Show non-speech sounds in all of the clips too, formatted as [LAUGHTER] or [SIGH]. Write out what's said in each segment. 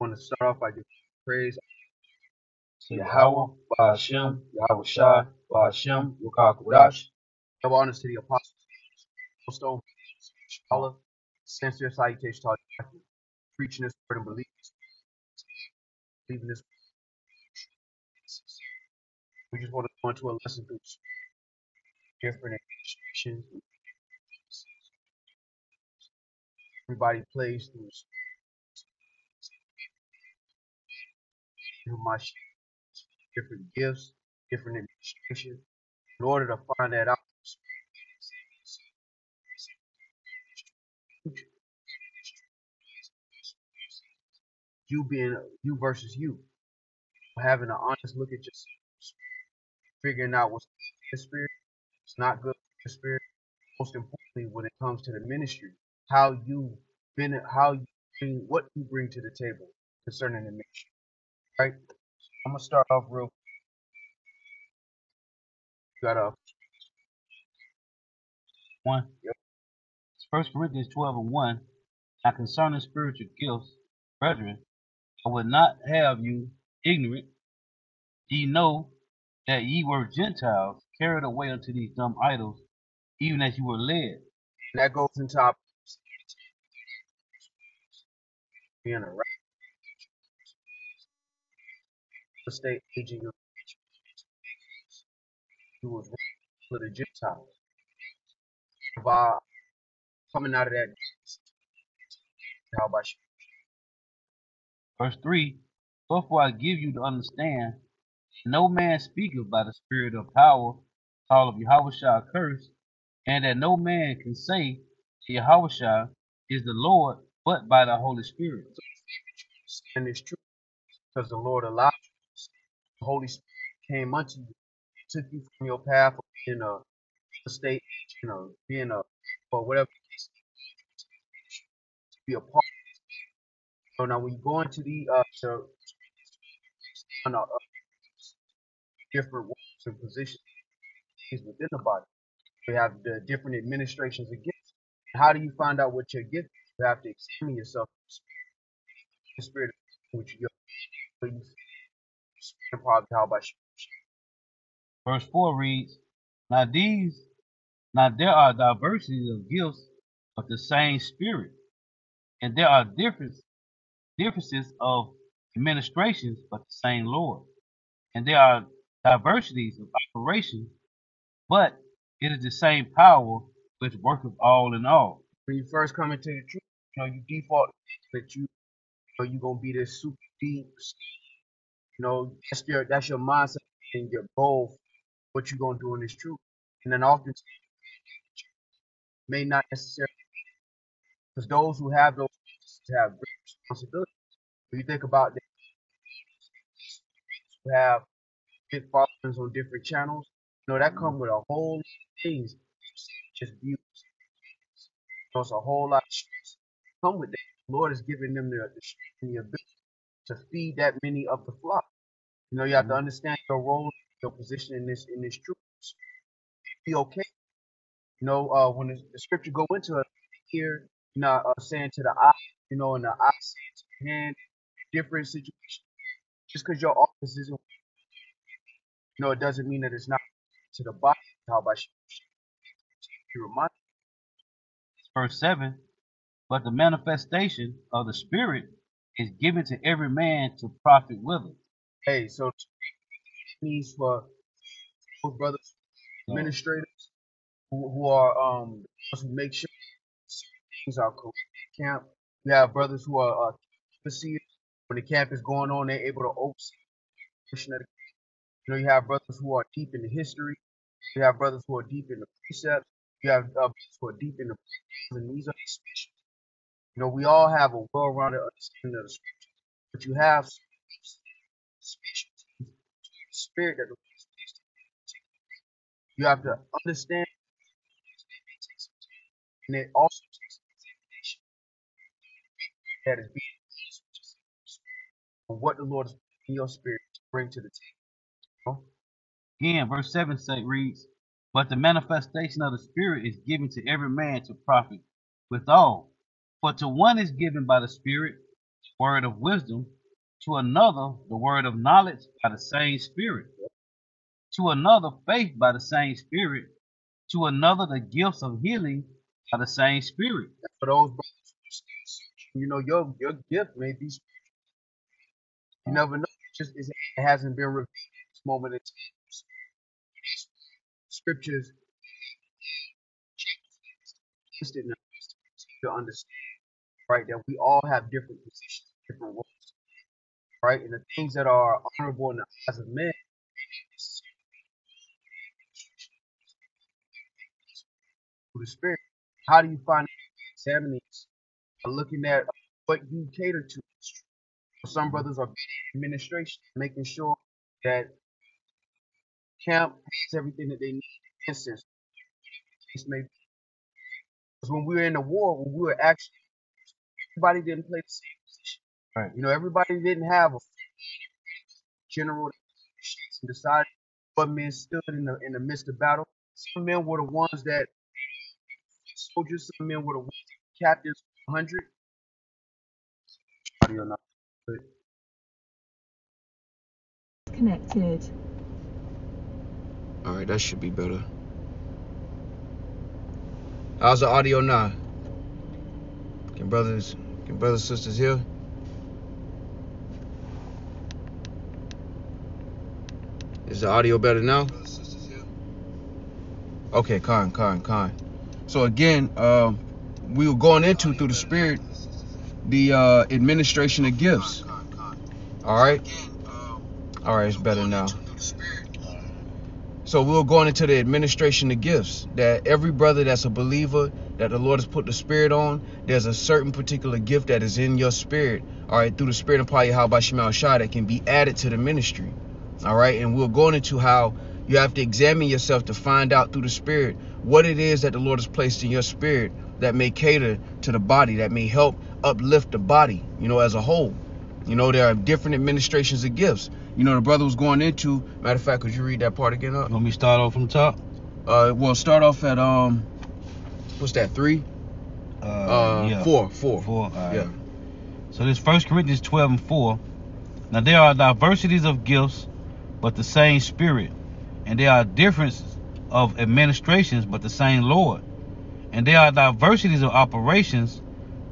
want to start off by giving praise to Yahweh, Ba'ashem, Yahweh Shai, Ba'ashem, Rukak Wadash. Give honors to the apostles, Stone, Allah, sincere salutation to all preaching this word and believing this, believing this. We just want to go into a lesson through different administrations. Everybody plays through my different gifts, different administration. In order to find that out, you being you versus you, having an honest look at yourself, figuring out what's good spirit, what's not good for your spirit. Most importantly, when it comes to the ministry, how you been, how you bring, what you bring to the table concerning the ministry. Right? I'm gonna start off real. Got a one. First Corinthians 12 and 1. Now concerning spiritual gifts, brethren, I would not have you ignorant. Ye know that ye were Gentiles, carried away unto these dumb idols, even as you were led. That goes into our being a right estate agent of who was for the Gentiles. By coming out of that how about you? Verse 3 Wherefore I give you to understand, no man speaketh by the Spirit of power, call of Yahweh shall curse, and that no man can say Yahweh is the Lord but by the Holy Spirit. And it's true because the Lord allowed the Holy Spirit came unto you, took you from your path of being a state, you know, being a or whatever to be a part. of this So now when you go into the uh, to, uh, different roles and positions within the body, we have the different administrations of gifts. How do you find out what your gift is? You have to examine yourself. The spirit, of which you, you Verse 4 reads, Now these, now there are diversities of gifts of the same spirit, and there are difference, differences of administrations, but the same Lord. And there are diversities of operations, but it is the same power which worketh all in all. When you first come into the truth, you know, you default that you, you know, you're gonna be this super deep, you know, that's your that's your mindset and your goal. What you're gonna do in this truth, and then often may not necessarily because those who have those have great responsibility. When you think about that, who have big followings on different channels, you know that come with a whole lot of things, just views. So it's a whole lot of stress come with that. The Lord is giving them the, the, strength and the ability to feed that many of the flock. You know, you have to mm-hmm. understand your role, your position in this in this truth. Be okay. You know, uh, when the, the scripture go into it here, you know, uh, saying to the eye, you know, and the eye saying to the hand, different situations. Just because your office isn't, you know, it doesn't mean that it's not to the body. How about you? You remind. Verse seven, but the manifestation of the Spirit is given to every man to profit with it. Hey, so means for brothers, administrators who, who are um who make sure things are correct camp. You have brothers who are uh, overseers. When the camp is going on, they're able to oversee. You know, you have brothers who are deep in the history. You have brothers who are deep in the precepts. You have uh, brothers who are deep in the and these are the special. You know, we all have a well-rounded understanding of the scripture, but you have spirit that the Lord has placed in you You have to understand and it also takes examination that is being on what the Lord is in your spirit to bring to the table. Again, verse 7 say, reads, But the manifestation of the Spirit is given to every man to profit withal. For to one is given by the Spirit word of wisdom, to another the word of knowledge by the same Spirit, to another faith by the same Spirit, to another the gifts of healing by the same Spirit. For those brothers who are still searching, you know, your your gift may be. You never know. It just it hasn't been revealed at this moment in time. Scriptures to understand, right, that we all have different positions, different roles, right? And the things that are honorable in the eyes of men the spirit. How do you find examining looking at what you cater to? Some brothers are in administration, making sure that camp has everything that they need. Instance, case may be. 'Cause when we were in the war, when we were actually, everybody didn't play the same. Right. You know, everybody didn't have a general that decided what men stood in the in the midst of battle. Some men were the ones that soldiers, some men were the ones that were captains, 100. Audio. Connected. All right, that should be better. How's the audio now? Can brothers, can brothers, sisters hear? Is the audio better now? Okay, con, con, con. So again, um, we were going into through the spirit the uh, administration of gifts. All right. All right, it's better now. So we were going into the administration of gifts. That every brother that's a believer, that the Lord has put the Spirit on, there's a certain particular gift that is in your spirit. All right, through the Spirit of Power by Shemal Shah that can be added to the ministry. All right, and we're going into how you have to examine yourself to find out through the Spirit what it is that the Lord has placed in your spirit that may cater to the body, that may help uplift the body, you know, as a whole. You know, there are different administrations of gifts. You know, the brother was going into, matter of fact, could you read that part again up? Let me start off from the top. Uh, well, start off at um, what's that? Three? Uh, Uh, yeah. four, four. Four. right. Yeah. So this First Corinthians 12 and 4. Now there are diversities of gifts, but the same Spirit. And there are differences of administrations, but the same Lord. And there are diversities of operations,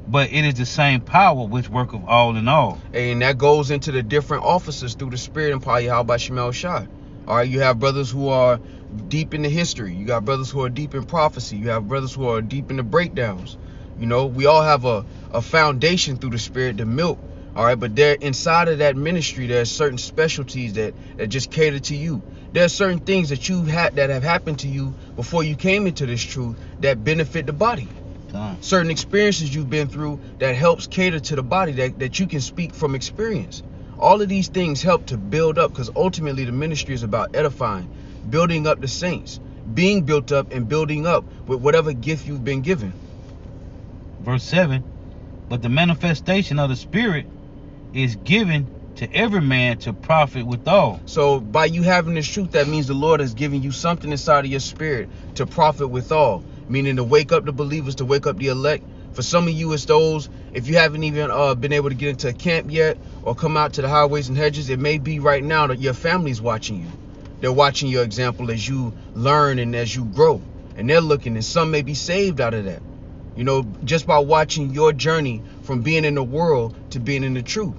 but it is the same power which worketh all in all. And that goes into the different offices through the Spirit and Power Yahweh by Shemel Shai. All right, you have brothers who are deep in the history. You got brothers who are deep in prophecy. You have brothers who are deep in the breakdowns. You know, we all have a, a foundation through the Spirit, the milk. All right, but there inside of that ministry, there's certain specialties that that just cater to you. There are certain things that you had that have happened to you before you came into this truth that benefit the body. Certain experiences you've been through that helps cater to the body that, that you can speak from experience all of these things help to build up because ultimately the ministry is about edifying building up the saints being built up and building up with whatever gift you've been given Verse 7. But the manifestation of the Spirit is given to every man to profit withal. so by you having this truth that means the lord has given you something inside of your spirit to profit withal meaning to wake up the believers to wake up the elect. For some of you it's those if you haven't even uh, been able to get into a camp yet or come out to the highways and hedges it may be right now that your family's watching you. They're watching your example as you learn and as you grow. And they're looking and some may be saved out of that. You know just by watching your journey from being in the world to being in the truth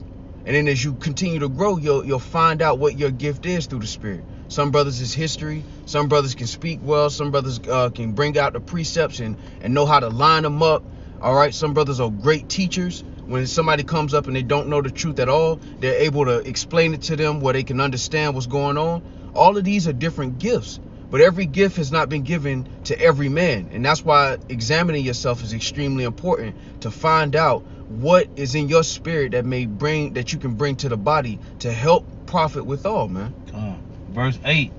and then as you continue to grow you'll you'll find out what your gift is through the spirit. Some brothers is history. Some brothers can speak well. Some brothers uh, can bring out the precepts and and know how to line them up. All right? Some brothers are great teachers. When somebody comes up and they don't know the truth at all they're able to explain it to them where they can understand what's going on. All of these are different gifts but every gift has not been given to every man and that's why examining yourself is extremely important to find out what is in your spirit that may bring that you can bring to the body to help profit with all man Uh, verse 8,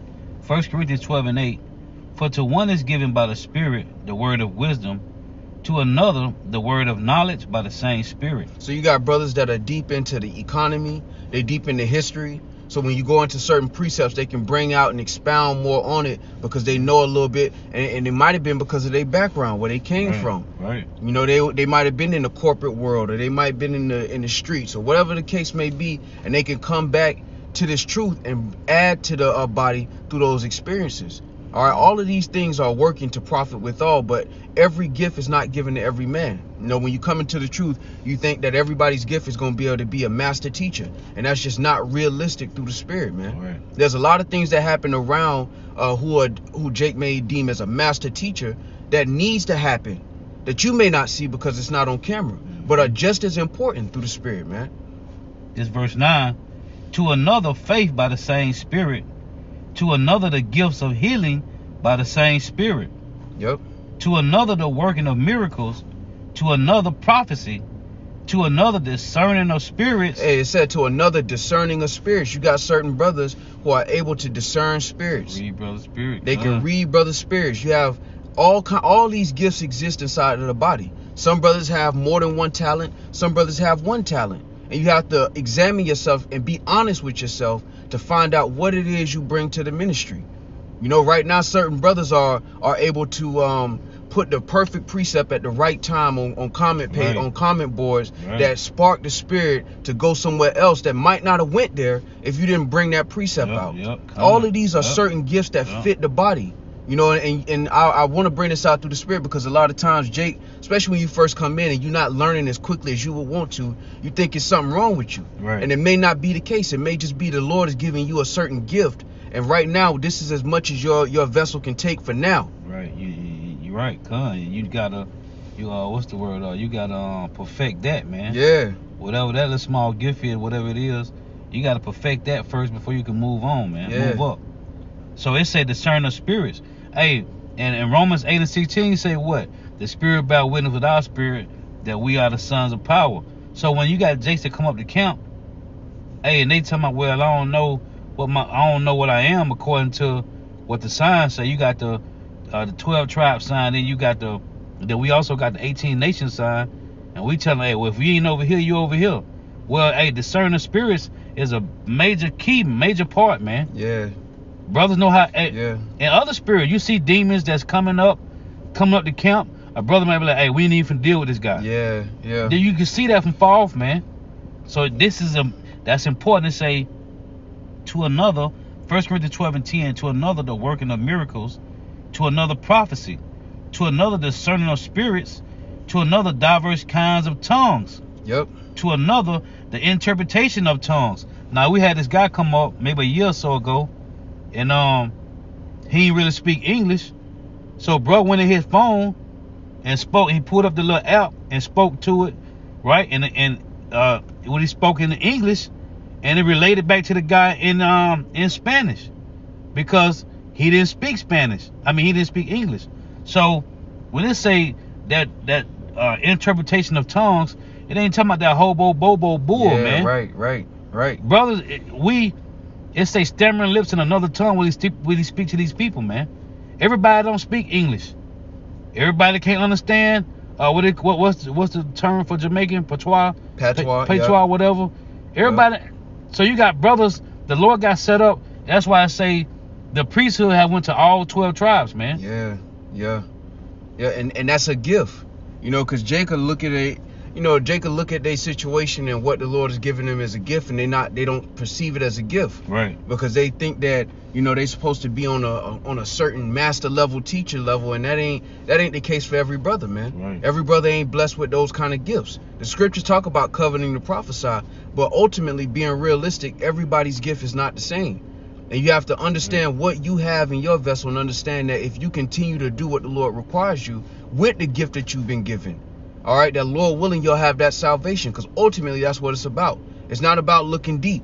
1 Corinthians 12 and 8. For to one is given by the Spirit the word of wisdom, to another the word of knowledge by the same Spirit. So you got brothers that are deep into the economy, they deep into history. So when you go into certain precepts, they can bring out and expound more on it because they know a little bit, and, and it might have been because of their background, where they came Right, from. Right. You know, they they might have been in the corporate world, or they might have been in the in the streets, or whatever the case may be, and they can come back to this truth and add to the uh, body through those experiences. All right, all of these things are working to profit with all, but every gift is not given to every man. You know, when you come into the truth, you think that everybody's gift is going to be able to be a master teacher, and that's just not realistic through the spirit, man. Right. There's a lot of things that happen around uh, who are who Jake may deem as a master teacher that needs to happen that you may not see because it's not on camera, but are just as important through the spirit, man. This verse 9. To another, faith by the same Spirit. To another, the gifts of healing by the same Spirit. Yep. To another, the working of miracles. To another, prophecy. To another, discerning of spirits. Hey, it said to another discerning of spirits. You got certain brothers who are able to discern spirits. Read, brother, spirit. They can Uh, read brother spirits. You have all all these gifts exist inside of the body. Some brothers have more than one talent. Some brothers have one talent. And you have to examine yourself and be honest with yourself to find out what it is you bring to the ministry. You know, right now certain brothers are are able to um put the perfect precept at the right time on, on comment page Right. on comment boards Right. that spark the spirit to go somewhere else that might not have went there if you didn't bring that precept Yep, out. yep, All of these are Yep. certain gifts that fit the body. You know, and and I, I want to bring this out through the spirit because a lot of times, Jake, especially when you first come in and you're not learning as quickly as you would want to, you think it's something wrong with you. Right. And it may not be the case. It may just be the Lord is giving you a certain gift. And right now, this is as much as your your vessel can take for now. Right. You, you, you right, Con. You gotta, you uh, what's the word? Uh, you gotta um, perfect that, man. Yeah. Whatever that little small gift is, whatever it is, you gotta perfect that first before you can move on, man. Yeah. Move up. So it said discern of spirits. Hey, and in Romans 8 and 16 say what? The spirit bear witness with our spirit that we are the sons of power. So when you got Jason come up to camp, hey, and they tell me, well, I don't know what my I don't know what I am according to what the signs say. You got the uh, the 12 tribe sign, then you got the then we also got the 18 nation sign, and we tell them, hey, well, if you ain't over here, you over here. Well, hey, discerning spirits is a major key, major part, man. Yeah. Brothers know how. Hey, Yeah. in other spirit, you see demons that's coming up, coming up to camp. A brother might be like, "Hey, we ain't even deal with this guy." Yeah. Yeah. Then you can see that from far off, man. So this is a that's important to say to another. First Corinthians 12 and 10. To another, the working of miracles. To another, prophecy. To another, discerning of spirits. To another, diverse kinds of tongues. Yep. To another, the interpretation of tongues. Now we had this guy come up maybe a year or so ago, and um, he didn't really speak English. So bro went in his phone and spoke. He pulled up the little app and spoke to it, right? And and uh, when he spoke in English, and it related back to the guy in um in Spanish, because he didn't speak Spanish. I mean, he didn't speak English. So when it say that that uh, interpretation of tongues, it ain't talking about that hobo bobo bull, yeah, man. Right. Right. Right. Brothers, we it say stammering lips in another tongue when he, speak, when he speak to these people, man. Everybody don't speak English. Everybody can't understand. Uh, what it, what what's the, what's the term for Jamaican patois? Patois, Pa- yeah. patois, whatever. Everybody. So you got brothers. The Lord got set up. That's why I say the priesthood have went to all twelve tribes, man. Yeah, yeah, yeah, and and that's a gift, you know, because Jacob look at it, you know, Jacob look at their situation and what the Lord has given them as a gift, and they not they don't perceive it as a gift Right. because they think that you know they're supposed to be on a on a certain master level, teacher level, and that ain't that ain't the case for every brother, man. Right. Every brother ain't blessed with those kind of gifts. The scriptures talk about coveting to prophesy, but ultimately being realistic, everybody's gift is not the same. And you have to understand what you have in your vessel and understand that if you continue to do what the Lord requires you with the gift that you've been given, all right, that Lord willing, you'll have that salvation because ultimately that's what it's about. It's not about looking deep.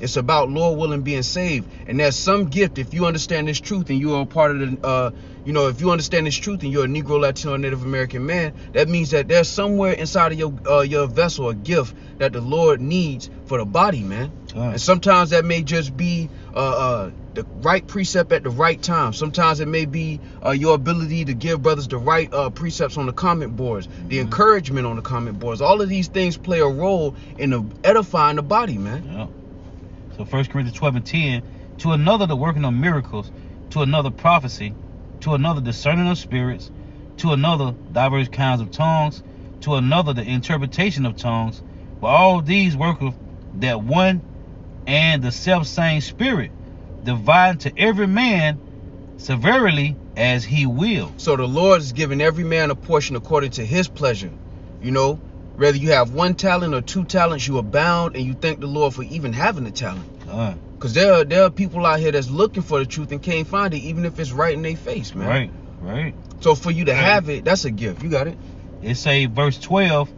It's about Lord willing being saved. And there's some gift if you understand this truth and you are a part of the, uh, you know, if you understand this truth and you're a Negro, Latino, Native American man, that means that there's somewhere inside of your uh, your vessel a gift that the Lord needs for the body, man. Right. And sometimes that may just be uh, uh, the right precept at the right time. Sometimes it may be uh, your ability to give brothers the right uh, precepts on the comment boards, the encouragement on the comment boards. All of these things play a role in the edifying the body, man. Yeah. So 1 Corinthians 12 and 10, to another the working of miracles, to another prophecy, to another discerning of spirits, to another diverse kinds of tongues, to another the interpretation of tongues. But all these worketh that one and the self same spirit, dividing to every man severely as he will. So the Lord is giving every man a portion according to his pleasure. You know, whether you have one talent or two talents, you abound and you thank the Lord for even having a talent. Uh, Because there are, there are people out here that's looking for the truth and can't find it, even if it's right in their face, man. right, right. So for you to Right. have it, that's a gift. You got it. It say verse 12,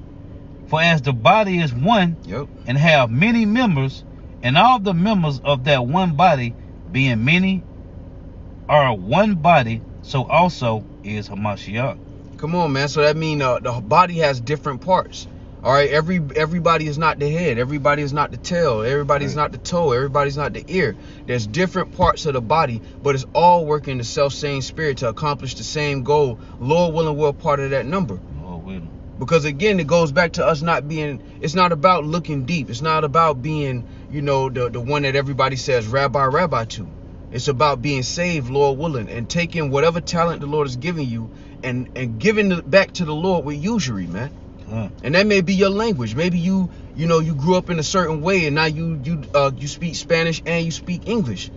for as the body is one Yep. and have many members, and all the members of that one body, being many, are one body, so also is Hamashiach. Come on, man. So that means uh, the body has different parts. All right. Every everybody is not the head. Everybody is not the tail. Everybody's Right. not the toe. Everybody's not the ear. There's different parts of the body, but it's all working the self same spirit to accomplish the same goal. Lord willing, we're part of that number. Lord willing. Because again, it goes back to us not being. It's not about looking deep. It's not about being, you know, the the one that everybody says rabbi, rabbi to. It's about being saved, Lord willing, and taking whatever talent the Lord has given you and and giving it back to the Lord with usury, man. Uh, And that may be your language. Maybe you, you know, you grew up in a certain way, and now you you uh you speak Spanish and you speak English.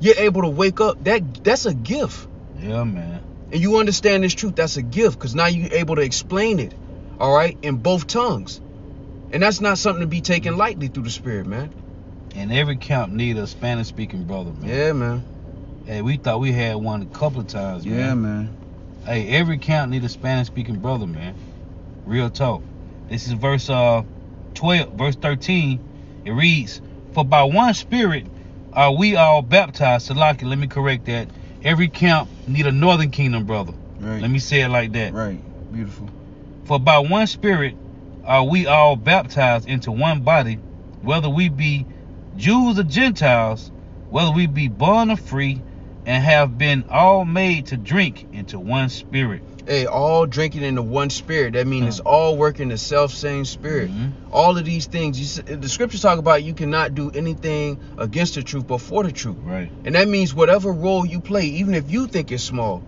You're able to wake up. That that's a gift yeah, man. and you understand this truth, that's a gift because now you're able to explain it, all right, in both tongues. And that's not something to be taken lightly through the spirit, man. And every camp need a Spanish speaking brother, man. Yeah, man. Hey, we thought we had one a couple of times, man. Yeah, man. Hey, every camp need a Spanish speaking brother, man. Real talk. This is verse uh 12, verse 13. It reads, For by one spirit are we all baptized. Salaki, let me correct that. Every camp need a northern kingdom brother. Right. Let me say it like that. Right. Beautiful. For by one spirit are we all baptized into one body, whether we be Jews or Gentiles, whether we be born or free, and have been all made to drink into one spirit. Hey, all drinking into one spirit. That means it's all working the self same spirit. Mhm. All of these things. You, the scriptures talk about you cannot do anything against the truth but for the truth. Right. And that means whatever role you play, even if you think it's small,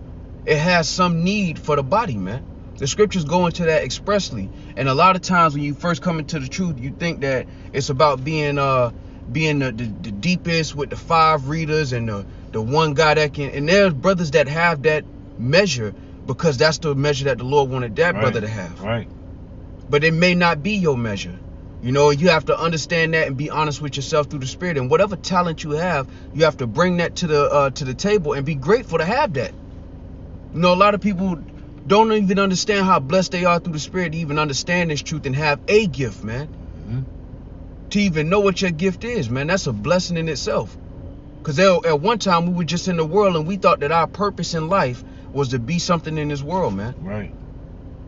it has some need for the body, man. The scriptures go into that expressly. And a lot of times when you first come into the truth, you think that it's about being uh being the, the, the deepest with the five readers and the, the one guy that can and there's brothers that have that measure because that's the measure that the Lord wanted that Right. brother to have. Right. But it may not be your measure. You know, you have to understand that and be honest with yourself through the spirit. And whatever talent you have, you have to bring that to the uh, to the table and be grateful to have that. You know, a lot of people don't even understand how blessed they are through the spirit to even understand this truth and have a gift, man. Mhm. To even know what your gift is, man, that's a blessing in itself. Because at one time we were just in the world and we thought that our purpose in life was to be something in this world, man. Right.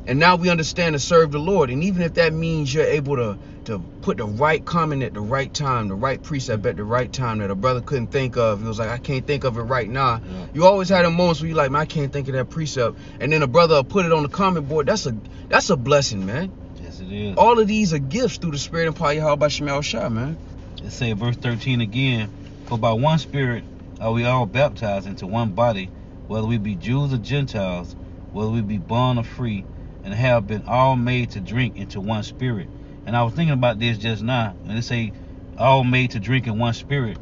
And now we understand to serve the Lord. And even if that means you're able to to put the right comment at the right time, the right precept at the right time that a brother couldn't think of. He was like, I can't think of it right now. Yeah. You always had a moments where you're like, man, I can't think of that precept. And then a brother put it on the comment board. That's a that's a blessing, man. Yes, it is. All of these are gifts through the spirit and power Yahweh by Shemal Shah, man. It say verse 13 again, For by one spirit are we all baptized into one body, whether we be Jews or Gentiles, whether we be born or free, and have been all made to drink into one spirit. And I was thinking about this just now, and it say all made to drink in one spirit.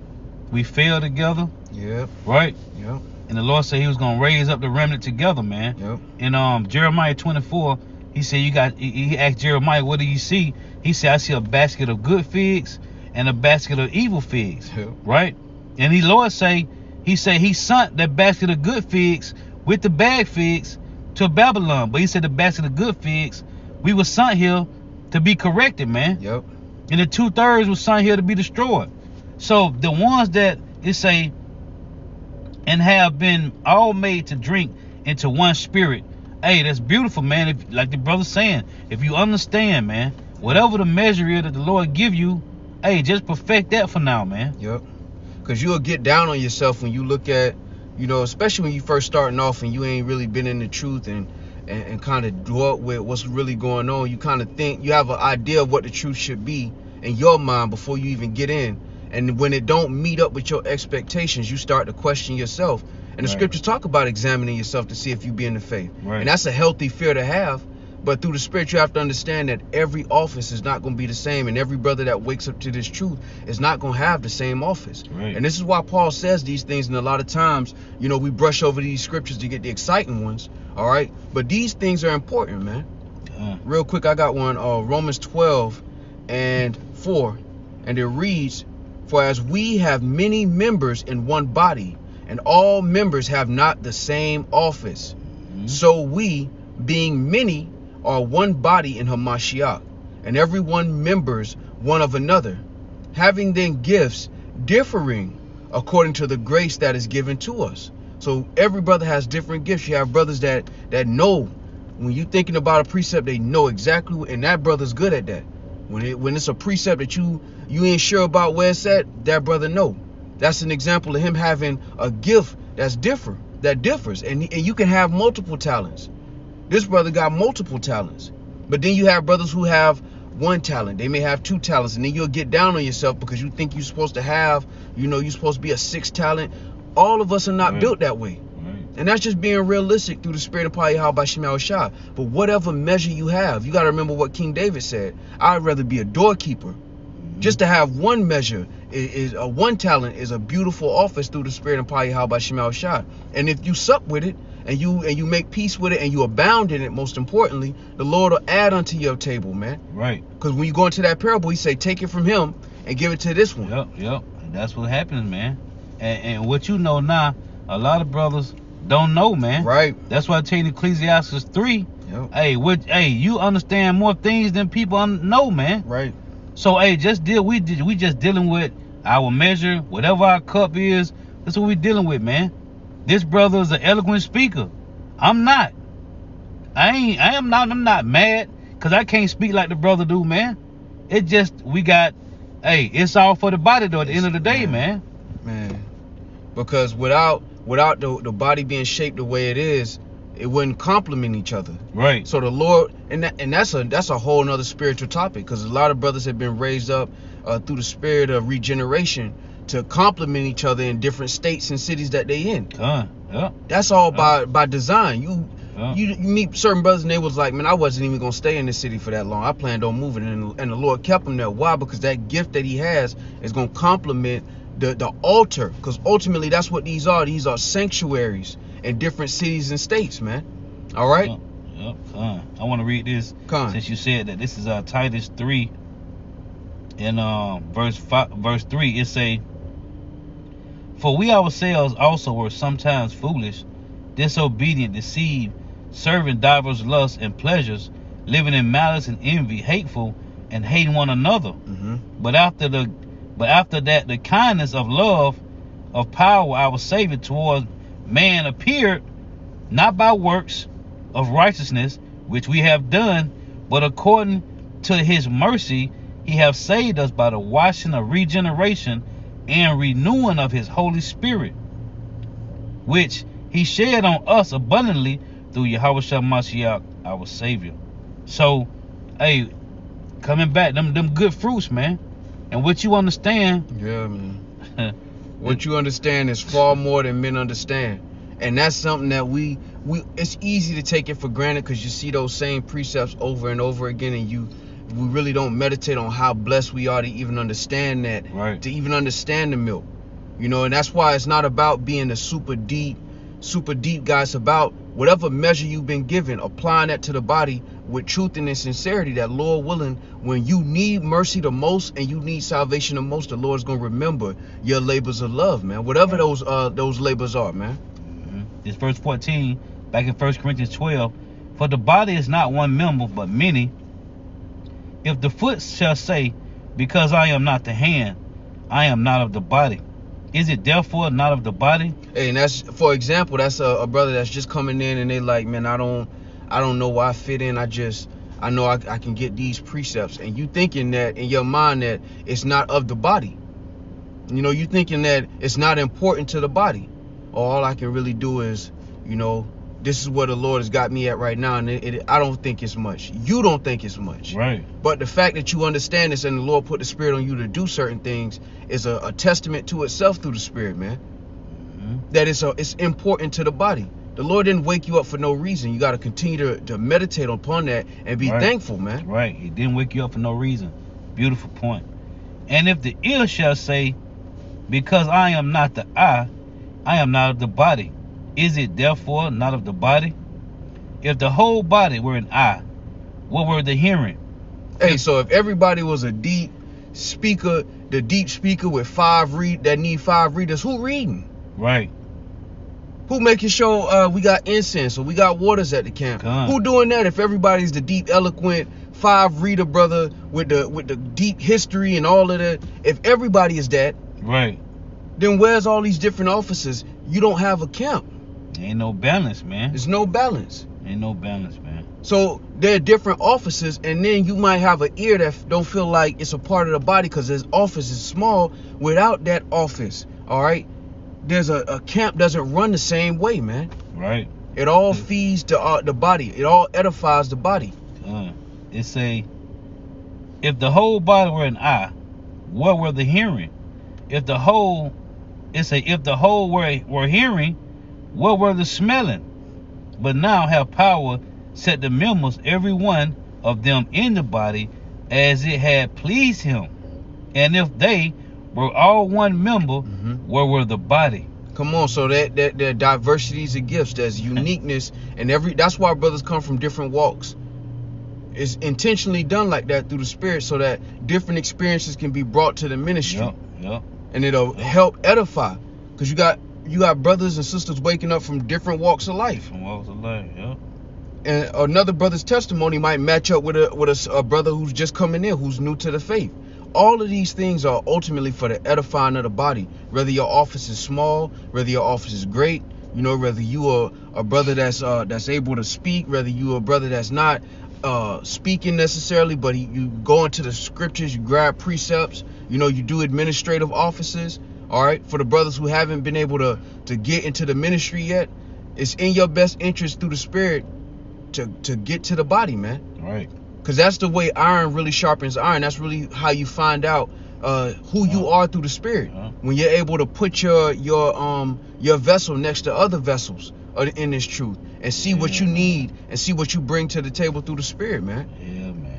We fell together, Yep, right? yep, And the Lord said He was gonna raise up the remnant together, man. yep. In um Jeremiah 24, He said you got. He asked Jeremiah, "What do you see?" He said, "I see a basket of good figs and a basket of evil figs." Yep. right? And the Lord say, He say He sent that basket of good figs with the bad figs to Babylon. But He said the basket of the good figs, we were sent here to be corrected, man. Yep. And the two thirds was sent here to be destroyed. So the ones that it say and have been all made to drink into one spirit. Hey, that's beautiful, man. If like the brother saying, if you understand, man, whatever the measure is that the Lord give you, hey, just perfect that for now, man. Yep. Cause you'll get down on yourself when you look at, you know, especially when you first starting off and you ain't really been in the truth and and, and kind of dwelt with what's really going on. You kind of think you have an idea of what the truth should be in your mind before you even get in. and when it don't meet up with your expectations, you start to question yourself. And the Right. scriptures talk about examining yourself to see if you be in the faith. Right. And that's a healthy fear to have. But through the spirit, you have to understand that every office is not going to be the same, and every brother that wakes up to this truth is not going to have the same office. Right. And this is why Paul says these things. And a lot of times, you know, we brush over these scriptures to get the exciting ones. All right. But these things are important, man. Uh, Real quick, I got one. Uh, Romans 12 and 4. And it reads, For as we have many members in one body, and all members have not the same office, mhm. so we, being many, are one body in Hamashiach, and every one members one of another, having then gifts differing according to the grace that is given to us. So every brother has different gifts. You have brothers that that know when you're thinking about a precept, they know exactly, and that brother's good at that. When it when it's a precept that you you ain't sure about where it's at, that brother know. That's an example of him having a gift that's different, that differs, and and you can have multiple talents. This brother got multiple talents, but then you have brothers who have one talent. They may have two talents, and then you'll get down on yourself because you think you're supposed to have, you know, you're supposed to be a sixth talent. All of us are not Right. built that way. Right. And that's just being realistic through the spirit of Yahweh by Shemal Shah. But whatever measure you have, you got to remember what King David said. I'd rather be a doorkeeper. Mm-hmm. Just to have one measure is, is a one talent is a beautiful office through the spirit of Yahweh by Shemal Shah. And if you sup with it and you and you make peace with it and you abound in it, most importantly, the Lord will add unto your table, man. Right. Because when you go into that parable, he say, take it from him and give it to this one. Yep, yep. And that's what happens, man. And, and what you know now, a lot of brothers don't know, man. Right. That's why I tell you Ecclesiastes 3, Yep. hey, what, hey, you understand more things than people know, man. Right. So, hey, just deal, we, we just dealing with our measure, whatever our cup is, that's what we're dealing with, man. This brother is an eloquent speaker. I'm not. I ain't, I am not, I'm not mad, because I can't speak like the brother do, man. It just, we got, hey, it's all for the body, though, at the end of the day, Man. man. man because without without the, the body being shaped the way it is it wouldn't complement each other Right. so the lord and that, and that's a that's a whole nother spiritual topic because a lot of brothers have been raised up uh, through the spirit of regeneration to complement each other in different states and cities that they in Done. Yep. that's all by by design you you, you meet certain brothers and they was like, man, I wasn't even gonna stay in this city for that long. I planned on moving, and, and the Lord kept him there. Why? Because that gift that he has is gonna complement the the altar. Because ultimately, that's what these are. These are sanctuaries in different cities and states, man. All right, Yep. Yep. Con. I want to read this Con. since you said that this is uh, Titus three. In uh, verse five, verse three, it say, "For we ourselves also were sometimes foolish, disobedient, deceived, serving divers lusts and pleasures, living in malice and envy, hateful, and hating one another. Mm-hmm. But after the, but after that, the kindness of love, of power, our Savior towards man appeared, not by works of righteousness which we have done, but according to His mercy, He have saved us by the washing of regeneration and renewing of His Holy Spirit, which He shed on us abundantly through Yahweh Mashiach, our Savior. So, hey, coming back, them them good fruits, man. And what you understand, Yeah, man. [LAUGHS] what you understand is far more than men understand and that's something that we we it's easy to take it for granted because you see those same precepts over and over again and you we really don't meditate on how blessed we are to even understand that right? to even understand the milk you know and that's why it's not about being a super deep super deep guy it's about whatever measure you've been given applying that to the body with truth and in sincerity that lord willing when you need mercy the most and you need salvation the most the lord's gonna remember your labors of love man whatever Right. those uh those labors are man Mhm. This verse 14, back in 1 Corinthians 12. For the body is not one member, but many. If the foot shall say, Because I am not the hand, I am not of the body, is it therefore not of the body? Hey, and that's for example, that's a, a brother that's just coming in and they like, man, I don't, I don't know why I fit in. I just, I know I, I can get these precepts, and you thinking that in your mind that it's not of the body. You know, you thinking that it's not important to the body. All I can really do is, you know, this is where the Lord has got me at right now, and it, it, I don't think it's much. You don't think it's much. Right. But the fact that you understand this and the Lord put the Spirit on you to do certain things is a, a testament to itself through the Spirit, man. Mhm. That it's a, it's important to the body. The Lord didn't wake you up for no reason. You got to continue to, to meditate upon that and be Right. thankful, man. Right. He didn't wake you up for no reason. Beautiful point. And if the ear shall say, Because I am not the eye, I am not of the body, is it therefore not of the body? If the whole body were an eye, what were the hearing? Hey, so if everybody was a deep speaker, the deep speaker with five read that need five readers, who reading? Right. Who making sure uh, we got incense or we got waters at the camp? Come. Who doing that if everybody's the deep, eloquent, five reader brother with the with the deep history and all of that? If everybody is that, Right. then where's all these different offices? You don't have a camp. Ain't no balance, man. There's no balance. Ain't no balance, man. So there are different offices, and then you might have an ear that don't feel like it's a part of the body because this office is small. Without that office, all right, there's a, a camp doesn't run the same way, man. Right. It all feeds the uh, the body. It all edifies the body. Uh, it say, if the whole body were an eye, what were the hearing? If the whole, it say, if the whole were were hearing, what were the smelling? But now have power set the members, every one of them in the body, as it had pleased him. And if they were all one member, Mhm. where were the body? Come on, so that that there are diversities of gifts. There's [LAUGHS] uniqueness, and every that's why brothers come from different walks. It's intentionally done like that through the spirit, so that different experiences can be brought to the ministry. Yep, yep. and it'll help edify because you got you got brothers and sisters waking up from different walks of life. From walks of life, yep. and another brother's testimony might match up with a with a, a brother who's just coming in who's new to the faith. All of these things are ultimately for the edifying of the body. Whether your office is small whether your office is great you know whether you are a brother that's uh that's able to speak whether you are a brother that's not uh speaking necessarily but he, you go into the scriptures you grab precepts you know you do administrative offices all right? For the brothers who haven't been able to to get into the ministry yet it's in your best interest through the spirit to to get to the body man. Right. because that's the way iron really sharpens iron. That's really how you find out uh who you are through the spirit. Yeah. when you're able to put your your um your vessel next to other vessels in this truth and see what you need and see what you bring to the table through the spirit man. Yeah, man.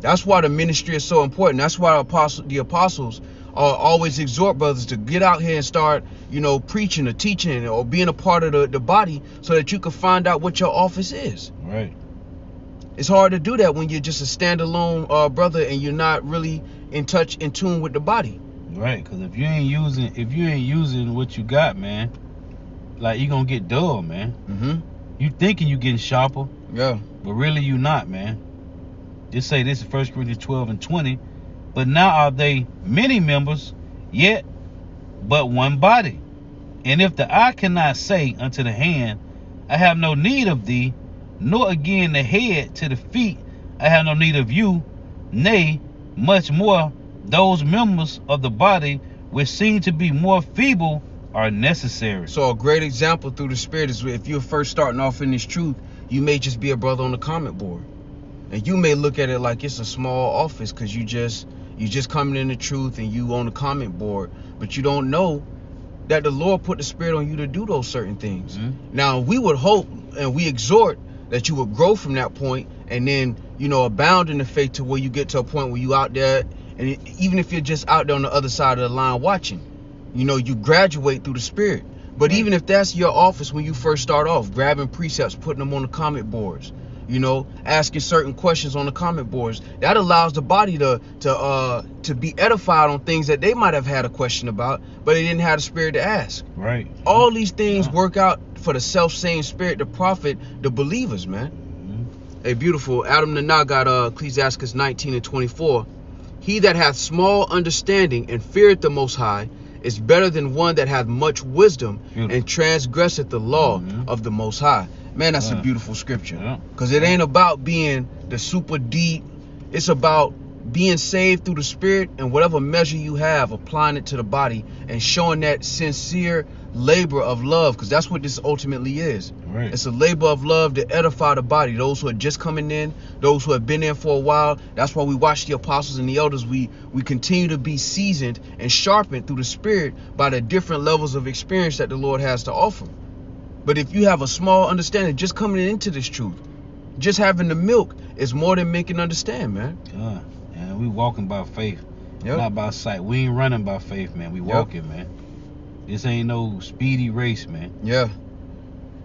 That's why the ministry is so important that's why the apostle the apostles uh, always exhort brothers to get out here and start you know preaching or teaching or being a part of the, the body so that you can find out what your office is Right. it's hard to do that when you're just a standalone uh, brother and you're not really in touch in tune with the body Right, because if you ain't using if you ain't using what you got, man, like you gonna get dull, man. mm-hmm You thinking you getting sharper, yeah but really you not, man. Just say this is First Corinthians 12 and 20. But now are they many members, yet but one body. And if the eye cannot say unto the hand, I have no need of thee, nor again the head to the feet, I have no need of you, nay, much more those members of the body which seem to be more feeble are necessary. so a great example through the spirit is if you're first starting off in this truth you may just be a brother on the comment board and you may look at it like it's a small office because you just you just coming in the truth and you on the comment board but you don't know that the lord put the spirit on you to do those certain things Mhm. now we would hope and we exhort that you would grow from that point and then you know abound in the faith to where you get to a point where you out there and it- even if you're just out there on the other side of the line watching you know you graduate through the spirit but Right. even if that's your office when you first start off grabbing precepts putting them on the comment boards you know asking certain questions on the comment boards that allows the body to to uh to be edified on things that they might have had a question about but they didn't have the spirit to ask Right. all these things Yeah. work out for the self-same spirit to profit the believers man Mhm. Hey, beautiful. Adam Nana got uh, Ecclesiasticus 19 and 24. He that hath small understanding and feareth the Most High is better than one that hath much wisdom Beautiful. and transgresseth the law Mhm. of the Most High. Man, that's a beautiful scripture. Yeah. Because it ain't about being the super deep. It's about being saved through the spirit and whatever measure you have applying it to the body and showing that sincere labor of love because that's what this ultimately is Right. it's a labor of love to edify the body those who are just coming in those who have been in for a while that's why we watch the apostles and the elders we we continue to be seasoned and sharpened through the spirit by the different levels of experience that the lord has to offer but if you have a small understanding just coming into this truth just having the milk is more than making understand man God. And we walking by faith, Yep. not by sight. We ain't running by faith, man. We Yep. walking, man. This ain't no speedy race, man. Yeah.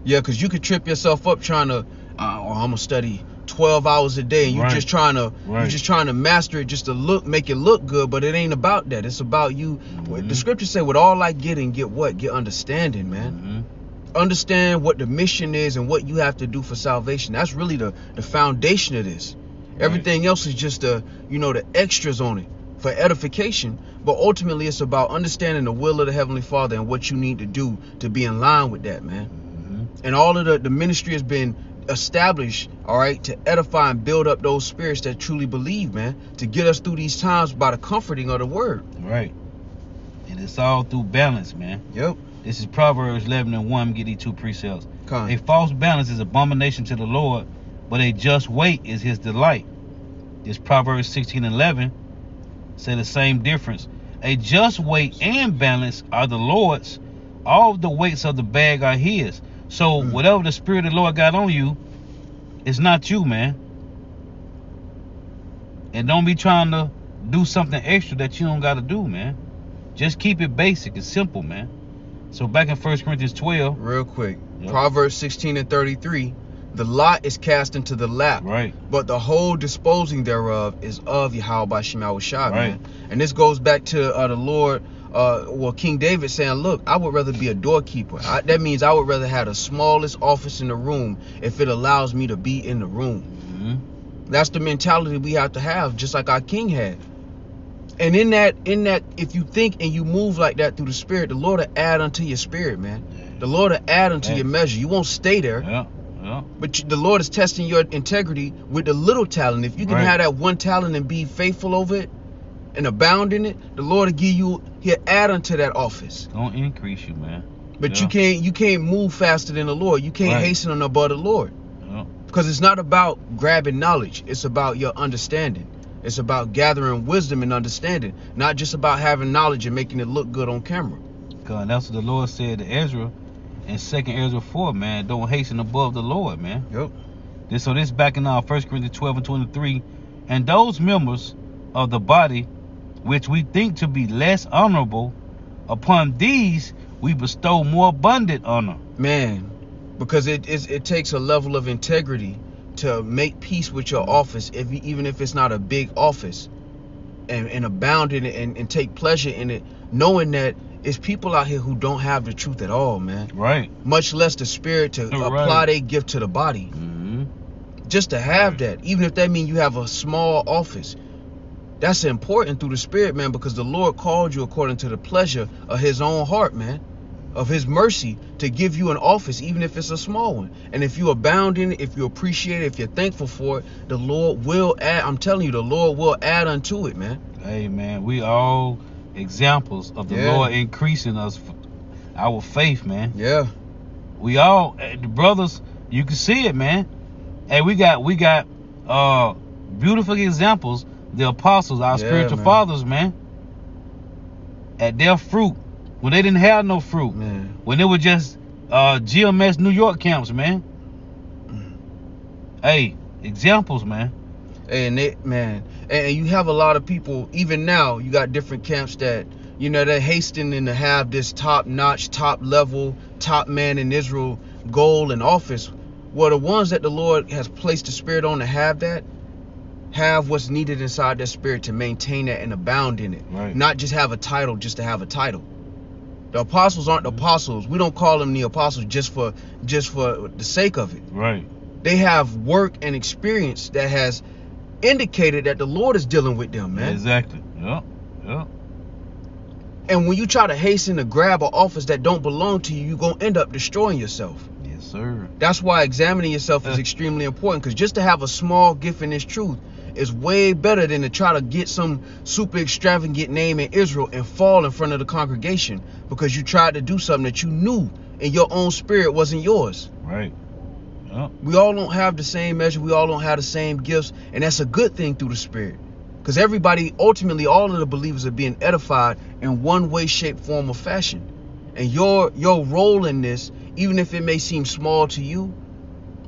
Yeah, because you could trip yourself up trying to, uh, oh, I'm gonna study 12 hours a day, and you're Right. just trying to, right. you're just trying to master it, just to look, make it look good. But it ain't about that. It's about you. Mhm. The scriptures say, "With all I get and get what? Get understanding, man. hmm Understand what the mission is and what you have to do for salvation. That's really the the foundation of this. Everything else is just the, you know, the extras on it for edification. But ultimately, it's about understanding the will of the Heavenly Father and what you need to do to be in line with that, man hmm and all of the, the ministry has been established all right to edify and build up those spirits that truly believe man to get us through these times by the comforting of the word Right. And it's all through balance, man. yep This is Proverbs 11 and 1. Get these two precepts. Con. A false balance is abomination to the Lord, but a just weight is his delight. This Proverbs 16 and 11 say the same difference. A just weight and balance are the Lord's. All the weights of the bag are his. So Mm. whatever the spirit of the Lord got on you, it's not you, man. And don't be trying to do something extra that you don't got to do, man. Just keep it basic. It's simple, man. So back in 1 Corinthians 12, real quick Yep. proverbs 16 and 33 the lot is cast into the lap right? but the whole disposing thereof is of Yahweh by Shema Shai, man. Right. And this goes back to uh, the Lord, uh, well, King David saying, Look, I would rather be a doorkeeper. I, that means I would rather have the smallest office in the room if it allows me to be in the room. hmm That's the mentality we have to have, just like our king had. And in that, in that, if you think and you move like that through the spirit, the Lord will add unto your spirit, man. The Lord will add unto your measure. You won't stay there, Yeah, yeah. but you, the Lord is testing your integrity with the little talent. If you can Right. have that one talent and be faithful over it and abound in it, the Lord will give you, He'll add unto that office. Gonna increase you, man. But Yeah. you can't, you can't move faster than the Lord. You can't Right. hasten on above the Lord. Because it's not about grabbing knowledge, it's about your understanding. It's about gathering wisdom and understanding, not just about having knowledge and making it look good on camera. Cause that's what the Lord said to Ezra in Second Ezra 4, man. Don't hasten above the Lord, man. Yep. This so this back in uh, 1 Corinthians 12 and 23. And those members of the body which we think to be less honorable, upon these we bestow more abundant honor. Man, because it is it takes a level of integrity to make peace with your office, if even if it's not a big office, and, and abound in it and, and take pleasure in it, knowing that it's people out here who don't have the truth at all, man. Right. Much less the spirit to Right. apply their gift to the body. hmm just to have that, even if that means you have a small office. That's important through the spirit, man, because the Lord called you according to the pleasure of his own heart, man, of his mercy to give you an office, even if it's a small one. And if you abound in it, if you appreciate it, if you're thankful for it, the Lord will add, I'm telling you, the Lord will add unto it, man. Hey man, we all examples of the Yeah. Lord increasing us our faith, man. Yeah. We all eh, the brothers, you can see it, man. Hey, we got we got uh beautiful examples, the apostles, our Yeah, spiritual man. fathers, man. At their fruit, when they didn't have no fruit, Man. when they were just uh GMS New York camps, man. Hey, examples, man. and it man and you have a lot of people even now you got different camps that you know they're hastening to have this top notch top level top man in israel goal and office well the ones that the lord has placed the spirit on to have that have what's needed inside their spirit to maintain that and abound in it Right. not just have a title just to have a title the apostles aren't the apostles we don't call them the apostles just for just for the sake of it Right. they have work and experience that has indicated that the Lord is dealing with them, man. Exactly. Yeah. Yeah. And when you try to hasten to grab an office that don't belong to you, you're gonna end up destroying yourself. Yes, sir. That's why examining yourself is extremely important. Because just to have a small gift in this truth is way better than to try to get some super extravagant name in Israel and fall in front of the congregation because you tried to do something that you knew in your own spirit wasn't yours. Right. Yep. We all don't have the same measure. We all don't have the same gifts, and that's a good thing through the Spirit. Because everybody, ultimately, all of the believers are being edified in one way, shape, form, or fashion. And your your role in this, even if it may seem small to you,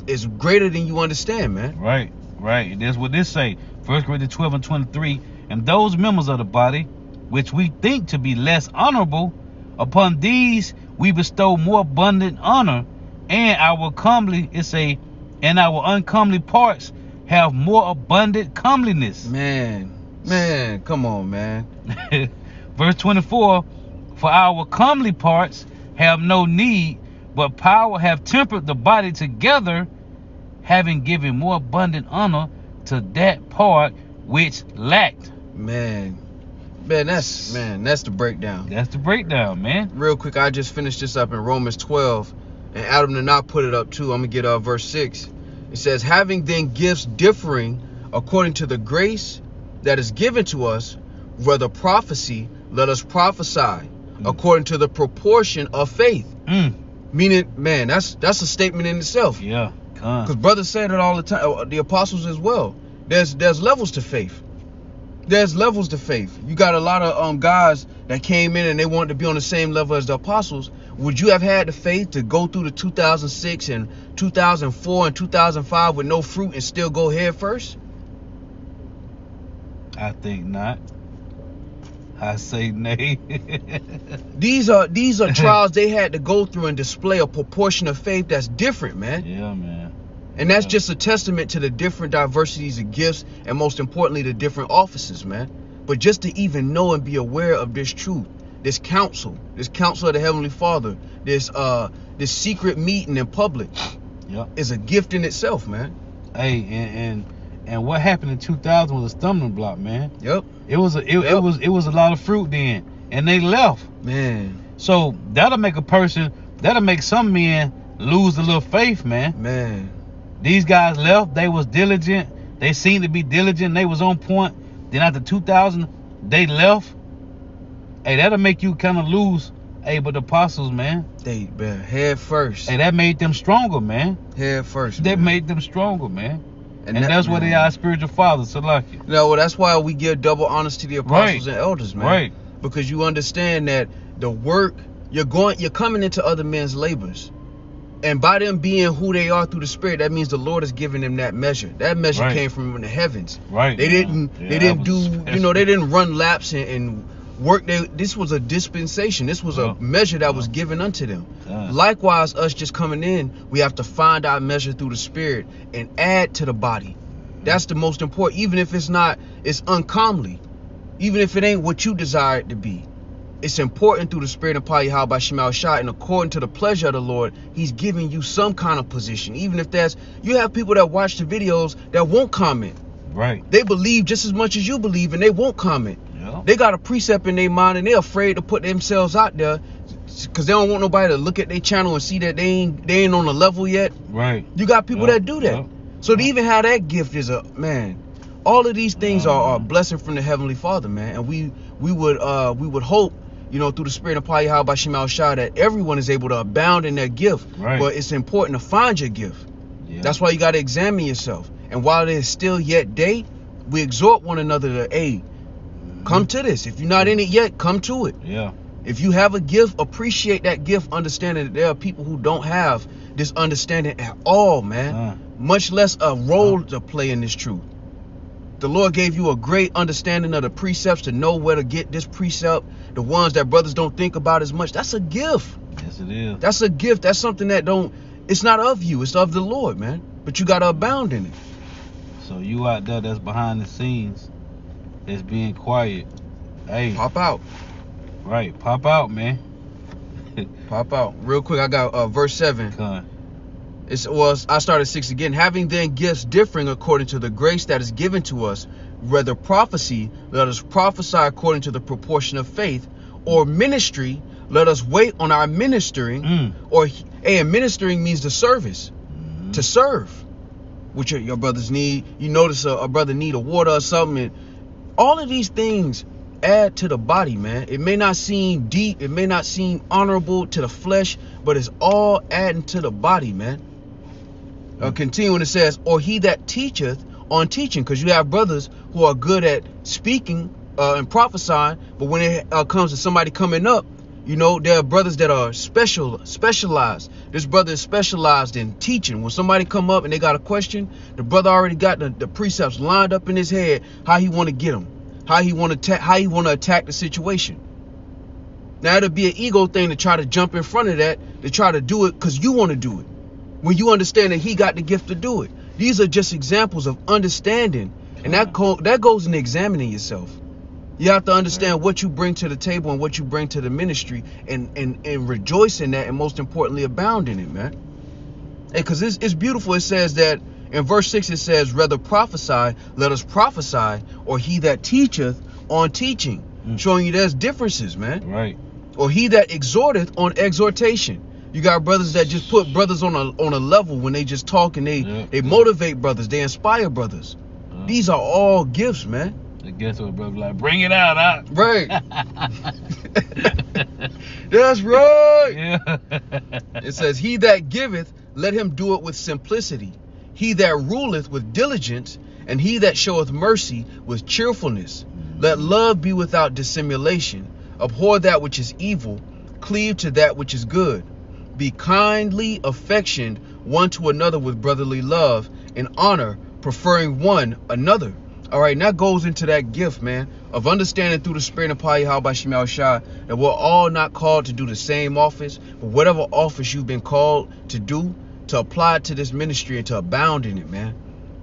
is greater than you understand, man. Right. Right. That's what this say. First Corinthians 12 and 23. And those members of the body, which we think to be less honorable, upon these we bestow more abundant honor, and our comely, it's a, and our uncomely parts have more abundant comeliness. Man, man, come on, man. [LAUGHS] Verse 24, for our comely parts have no need, but power have tempered the body together, having given more abundant honor to that part which lacked. Man. Man, that's man, that's the breakdown. That's the breakdown, man. Real quick, I just finished this up in Romans 12, and Adam did not put it up too. I'm gonna get uh verse 6. It says, having then gifts differing according to the grace that is given to us, whether prophecy, let us prophesy according to the proportion of faith. Mm. Meaning, man, that's that's a statement in itself. Yeah. Because brothers said it all the time, uh, the apostles as well. There's there's levels to faith. There's levels to faith. You got a lot of um guys that came in and they wanted to be on the same level as the apostles. Would you have had the faith to go through the 2006 and 2004 and 2005 with no fruit and still go head first? I think not. I say nay. [LAUGHS] These are these are [LAUGHS] trials they had to go through and display a proportion of faith that's different, man. yeah, man. And that's just a testament to the different diversities of gifts and most importantly the different offices, man. But just to even know and be aware of this truth, this counsel, this counsel of the Heavenly Father, this uh this secret meeting in public Yep. is a gift in itself, man. Hey, and, and and what happened in 2000 was a stumbling block, man. Yep. It was a, it, Yep. it was it was a lot of fruit then, and they left. Man, So that'll make a person, that'll make some men lose a little faith, man. man. These guys left. They was diligent. They seemed to be diligent. They was on point. Then after 2000, they left. Hey, that'll make you kind of lose. Hey, but the apostles, man. They man, head first. Hey, that made them stronger, man. Head first. That man. made them stronger, man. And, that- that's what they are, spiritual fathers. So lucky. You know, well, that's why we give double honors to the apostles and elders, man. Right. Because you understand that the work you're going, you're coming into other men's labors, and by them being who they are through the Spirit, that means the Lord is giving them that measure. That measure Right. came from in the heavens. Right. They didn't. Yeah, they didn't do. special. You know, they didn't run laps and, and work. They, this was a dispensation. This was a measure that was given unto them. Likewise, us just coming in, we have to find our measure through the Spirit and add to the body. That's the most important. Even if it's not, it's uncomely. Even if it ain't what you desire it to be. It's important through the Spirit of Yahweh by Shemal Shah. And according to the pleasure of the Lord, He's giving you some kind of position. Even if that's, you have people that watch the videos that won't comment. Right. They believe just as much as you believe and they won't comment. Yeah. They got a precept in their mind and they're afraid to put themselves out there because they don't want nobody to look at their channel and see that they ain't they ain't on the level yet. Right. You got people Yeah, that do that. yeah. So to even have that gift is a man. All of these things Yeah, are, are a blessing from the Heavenly Father, man. And we we would uh we would hope, you know, through the spirit of Payah by Shemal Shah that everyone is able to abound in their gift. Right. But it's important to find your gift. Yeah. That's why you got to examine yourself. And while it is still yet day, we exhort one another to, hey, come to this. If you're not in it yet, come to it. Yeah. If you have a gift, appreciate that gift, understanding that there are people who don't have this understanding at all, man. Uh, Much less a role to play in this truth. The Lord gave you a great understanding of the precepts to know where to get this precept, the ones that brothers don't think about as much. That's a gift. yes, it is. That's a gift. That's something that don't it's not of you, it's of the Lord, man. But you gotta abound in it. So you out there that's behind the scenes, that's being quiet. Hey, Pop out. right, pop out, man. Pop out. Real quick, I got uh, verse 7. Con. It's was I started six again. Having then gifts differing according to the grace that is given to us, whether prophecy, let us prophesy according to the proportion of faith, or ministry, let us wait on our ministering, Mm. or hey, and ministering means the service, Mhm. to serve. what your, your brothers need. You notice a, a brother need a water or something. And all of these things add to the body, man. It may not seem deep, it may not seem honorable to the flesh, but it's all adding to the body, man. Uh, continuing, it says, or he that teacheth on teaching, because you have brothers who are good at speaking uh, and prophesying, but when it uh, comes to somebody coming up, you know, there are brothers that are special, specialized. This brother is specialized in teaching. When somebody come up and they got a question, the brother already got the, the precepts lined up in his head how he want to get them, how he want to how he want to attack the situation. Now it'll be an ego thing to try to jump in front of that to try to do it because you want to do it. When you understand that he got the gift to do it. These are just examples of understanding, and that co- that goes in examining yourself. You have to understand what you bring to the table and what you bring to the ministry, and and and rejoice in that, and most importantly, abound in it, man. And because it's, it's beautiful. It says that in verse six, it says, "Rather prophesy, let us prophesy, or he that teacheth on teaching," Mm. showing you there's differences, man. Right. Or he that exhorteth on exhortation. You got brothers that just put brothers on a on a level when they just talk and they Yeah. they motivate brothers, they inspire brothers. Uh, These are all gifts, man. I guess what brother like, bring it out, out. Right. [LAUGHS] [LAUGHS] That's right. yeah. [LAUGHS] It says, He that giveth, let him do it with simplicity. He that ruleth with diligence, and he that showeth mercy with cheerfulness. Let love be without dissimulation. Abhor that which is evil, cleave to that which is good. Be kindly affectioned one to another with brotherly love and honor, preferring one another. All right, that goes into that gift, man, of understanding through the spirit of Payah by Shemal Shah that we're all not called to do the same office, but whatever office you've been called to do, to apply to this ministry and to abound in it, man.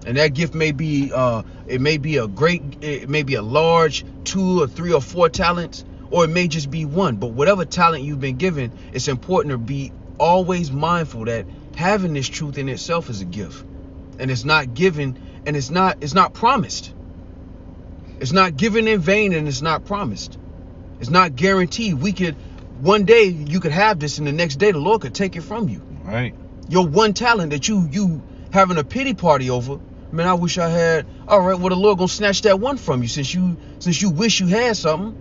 And that gift may be, uh, it may be a great, it may be a large two or three or four talents, or it may just be one. But whatever talent you've been given, it's important to be always mindful that having this truth in itself is a gift, and it's not given, and it's not, it's not promised. It's not given in vain, and it's not promised. It's not guaranteed. We could, one day you could have this, and the next day the Lord could take it from you right. your one talent that you you having a pity party over man i wish i had all right well the lord gonna snatch that one from you since you since you wish you had something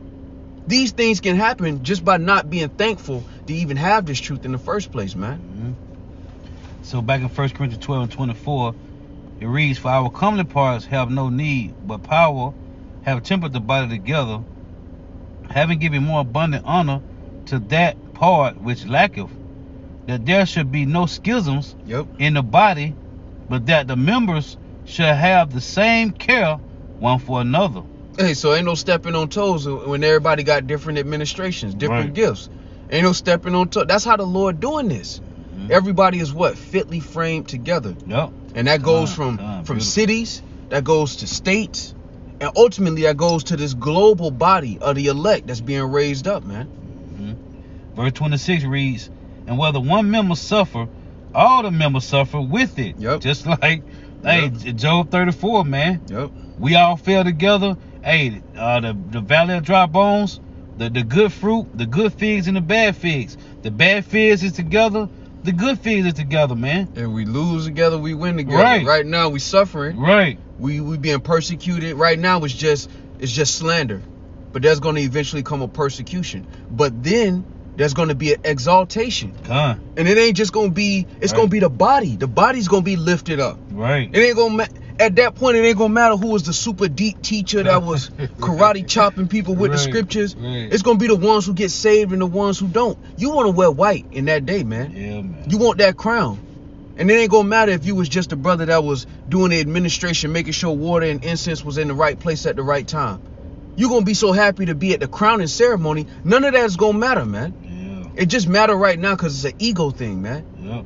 these things can happen just by not being thankful to even have this truth in the first place man Mhm. So back in 1 Corinthians 12 and 24, it reads, For our comely parts have no need, but power have tempered the body together, having given more abundant honor to that part which lacketh, that there should be no schisms yep in the body, but that the members should have the same care one for another. hey so ain't no stepping on toes when everybody got different administrations different Right. gifts ain't no stepping on toes that's how the lord doing this Mhm. everybody is what fitly framed together Yep. and that goes Ah, from from beautiful. cities that goes to states and ultimately that goes to this global body of the elect that's being raised up man Mhm. Verse 26 reads, And whether one member suffer, all the members suffer with it. Yep. Just [LAUGHS] like, hey, Yep. Job 34, man. yep We all fell together. Hey, uh, the, the valley of dry bones, the, the good fruit, the good figs and the bad figs. The bad figs is together, the good figs is together, man. and we lose together we win together Right. right now we suffering Right. we we being persecuted right now it's just it's just slander but there's going to eventually come a persecution but then there's going to be an exaltation Con. and it ain't just going to be it's Right. going to be the body the body's going to be lifted up Right. It ain't gonna ma- at that point. It ain't gonna matter who was the super deep teacher that was [LAUGHS] karate chopping people with the scriptures. right. It's gonna be the ones who get saved and the ones who don't. You want to wear white in that day, man. Yeah, man. You want that crown, and it ain't gonna matter if you was just a brother that was doing the administration, making sure water and incense was in the right place at the right time. You're gonna be so happy to be at the crowning ceremony. None of that is gonna matter, man. Yeah. It just matter right now because it's an ego thing, man. Yep.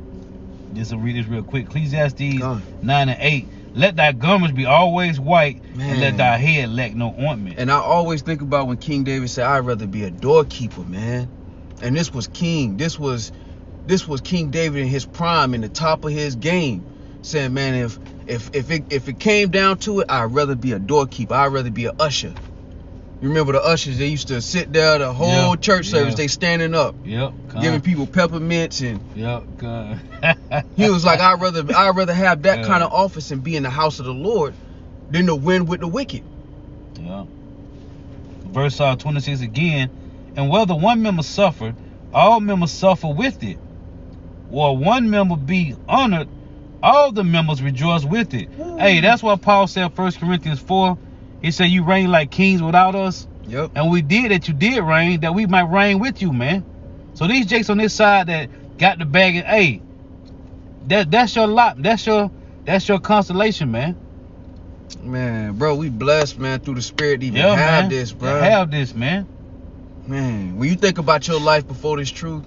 Just to read this real quick. Ecclesiastes Go on. 9 and 8. Let thy garments be always white, and let thy head lack no ointment. And I always think about when King David said, "I'd rather be a doorkeeper, man." And this was King. This was this was King David in his prime, in the top of his game, saying, "Man, if if if it if it came down to it, I'd rather be a doorkeeper. I'd rather be a usher." You remember the ushers? They used to sit there the whole Yeah, church service. yeah. They standing up, Yep. Giving people peppermints, and Yep. [LAUGHS] He was like, "I'd rather I'd rather have that Yeah. kind of office and be in the house of the Lord than to win with the wicked." Yeah. Verse uh, 26 again. And whether one member suffered, all members suffer with it. Or one member be honored, all the members rejoice with it. Hey, that's why Paul said 1 Corinthians 4. He said, You reign like kings without us. Yep. And we did that you did reign, that we might reign with you, man. So these jakes on this side that got the bag and hey, that that's your lot. That's your that's your constellation, man. Man, bro, we blessed, man, through the Spirit to even Yeah, have man. this, bro. To have this, man. Man, when you think about your life before this truth,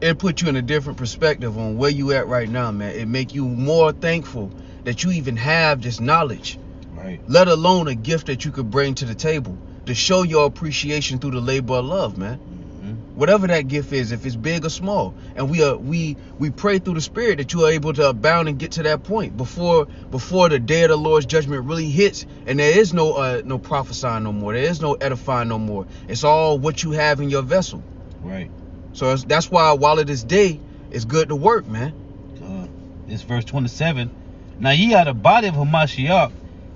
it put you in a different perspective on where you at right now, man. It make you more thankful that you even have this knowledge, Right. let alone a gift that you could bring to the table to show your appreciation through the labor of love, man. hmm Whatever that gift is, if it's big or small, and we are we we pray through the Spirit that you are able to abound and get to that point before before the day of the Lord's judgment really hits, and there is no uh, no prophesying no more, there is no edifying no more. It's all what you have in your vessel. Right. So that's why while it is day, it's good to work, man. Uh, it's verse 27. Now ye are the body of Hamashiach,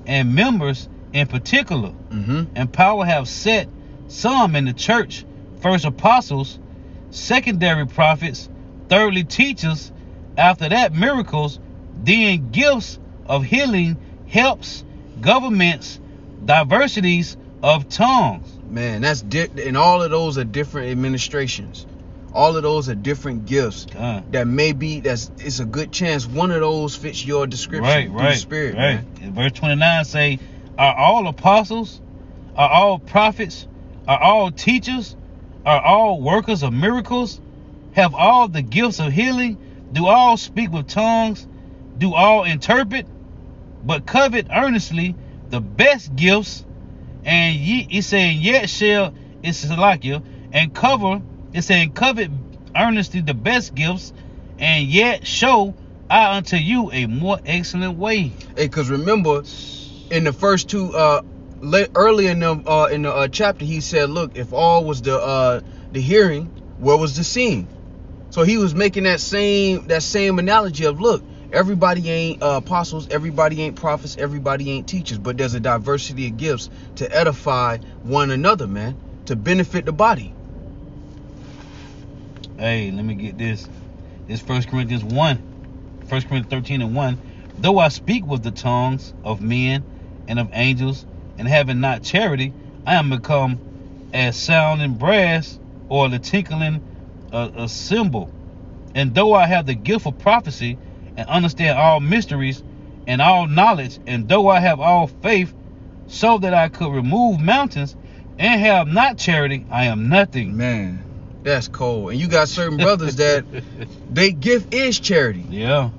and members in particular, Mm-hmm. and power have set some in the church, first apostles, secondary prophets, thirdly teachers, after that miracles, then gifts of healing, helps, governments, diversities of tongues. Man, that's di- and all of those are different administrations. All of those are different gifts Uh, that may be that's it's a good chance one of those fits your description right, right, the spirit, right. man. Verse 29 say, Are all apostles? Are all prophets? Are all teachers? Are all workers of miracles? Have all the gifts of healing? Do all speak with tongues? Do all interpret? But covet earnestly the best gifts, and ye it's saying yet shall it's Salakia, and cover it's saying covet earnestly the best gifts, and yet show I unto you a more excellent way. Hey, cause remember, in the first two, uh, la- early in the uh in the uh, chapter, he said, "Look, if all was the uh the hearing, where was the seeing?" So he was making that same that same analogy of, look, everybody ain't uh, apostles, everybody ain't prophets, everybody ain't teachers, but there's a diversity of gifts to edify one another, man, to benefit the body. Hey, let me get this. This First Corinthians 1. 1 Corinthians 13 and 1. Though I speak with the tongues of men and of angels, and having not charity, I am become as sounding brass or the tinkling a, a cymbal. And though I have the gift of prophecy and understand all mysteries and all knowledge, and though I have all faith, so that I could remove mountains and have not charity, I am nothing. Man, that's cold. And you got certain brothers that [LAUGHS] they gift is charity. Yeah.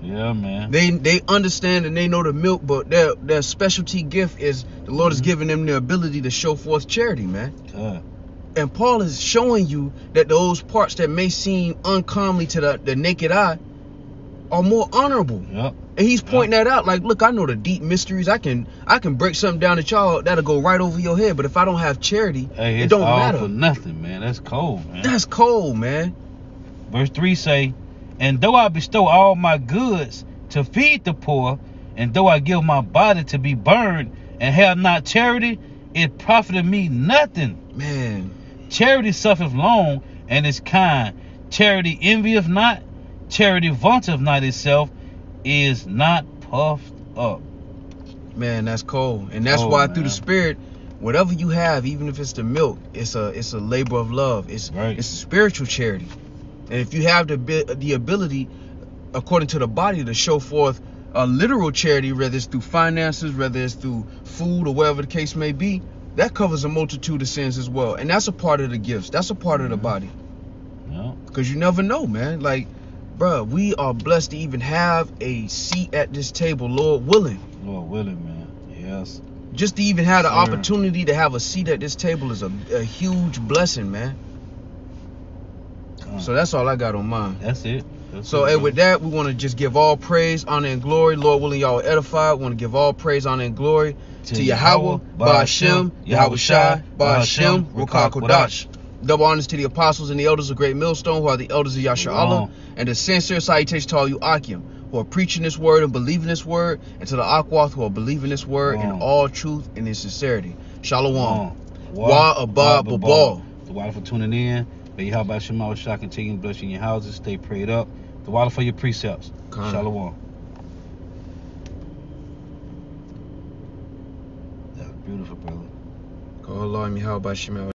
Yeah, man. They they understand and they know the milk, but their their specialty gift is the Lord has Mhm. given them the ability to show forth charity, man. God. And Paul is showing you that those parts that may seem uncomely to the, the naked eye are more honorable. Yep. And he's pointing that out, like, look, I know the deep mysteries. I can I can break something down at y'all that'll go right over your head. But if I don't have charity, Hey, it don't matter. for nothing, man. That's cold, man. That's cold, man. Verse 3 say, And though I bestow all my goods to feed the poor, and though I give my body to be burned, and have not charity, it profiteth me nothing. Man, Charity suffereth long, and is kind. Charity envieth not. Charity vaunteth not itself, is not puffed up. man, that's cold. And that's Oh, why through the spirit, whatever you have, even if it's the milk, it's a it's a labor of love. It's Right. it's a spiritual charity. And if you have the the ability, according to the body, to show forth a literal charity, whether it's through finances, whether it's through food or whatever the case may be, that covers a multitude of sins as well. And that's a part of the gifts. That's a part of the Mhm. body. Yeah. Cause you never know, man. Like, bruh, we are blessed to even have a seat at this table, Lord willing. Lord willing, man. Yes. Just to even have the Sir. opportunity to have a seat at this table is a, a huge blessing, man. So that's all I got on mine. That's it. That's So, and with that, we want to just give all praise, honor, and glory. Lord willing, y'all are edified. We want to give all praise, honor, and glory to Yahweh, Ba'ashem, Yahweh Shai, Ba'ashem, Rukah Kodash. Double honors to the apostles and the elders of Great Millstone, who are the elders of Yasha Allah, and a sincere salutation to all you Akim, who are preaching this word and believing this word, and to the Akwath, who are believing this word in all truth and in sincerity. Shalom. Wrong. Wa Abba Babal. The water for tuning in. May Yahweh Shema Shah continue to bless you your houses. Stay prayed up. The water for your precepts. Khan. Shalom. That's beautiful, brother. Call Allah and Yahweh Shema